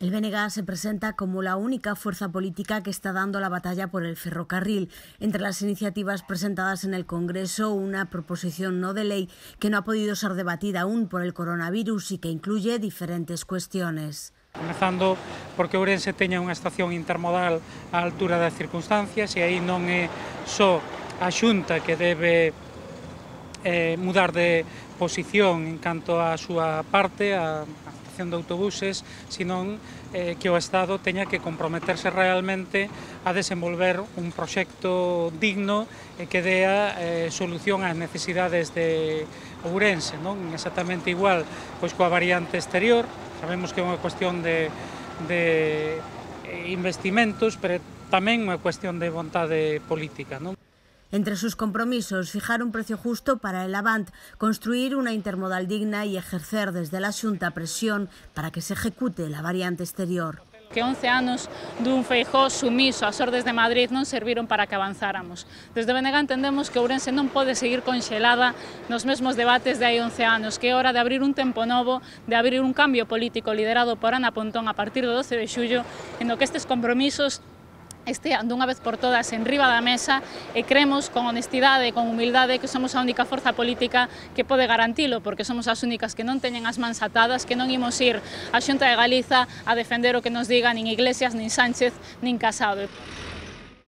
El BNG se presenta como la única fuerza política que está dando la batalla por el ferrocarril. Entre las iniciativas presentadas en el Congreso, una proposición no de ley que no ha podido ser debatida aún por el coronavirus y que incluye diferentes cuestiones. Comezando porque Ourense teña unha estación intermodal á altura das circunstancias e aí non é só a xunta que debe eh, mudar de posición en canto á súa parte, a, a estación de autobuses, senón eh, que o Estado teña que comprometerse realmente a desenvolver un proxecto digno e que dea eh, solución ás necesidades de Ourense, non exactamente igual pois coa variante exterior, sabemos que é unha cuestión de, de eh, investimentos, pero tamén unha cuestión de vontade política. Non? Entre sus compromisos, fijar un precio justo para el Avant, construir una intermodal digna y ejercer desde la Xunta presión para que se ejecute la variante exterior. que 11 anos dun Feijó sumiso ás ordes de Madrid non serviron para que avanzáramos. Desde Benega entendemos que Ourense non pode seguir conxelada nos mesmos debates de hai 11 anos, que é hora de abrir un tempo novo, de abrir un cambio político liderado por Ana Pontón a partir do 12 de xullo, en no que estes compromisos estean dunha vez por todas en riba da mesa e cremos con honestidade e con humildade que somos a única forza política que pode garantilo, porque somos as únicas que non teñen as mans atadas, que non imos ir a Xunta de Galiza a defender o que nos diga nin Iglesias, nin Sánchez, nin Casado.